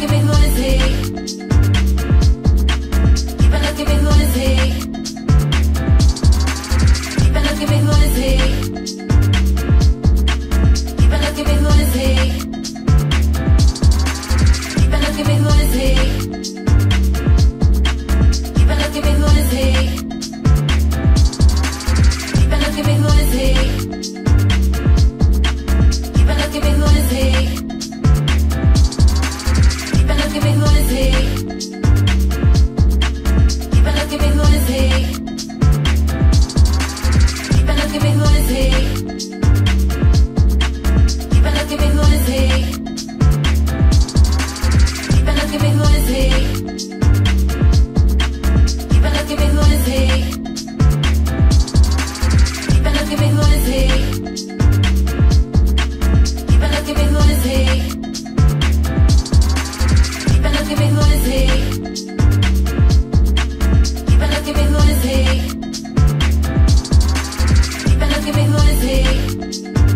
give me who is he? easy. See.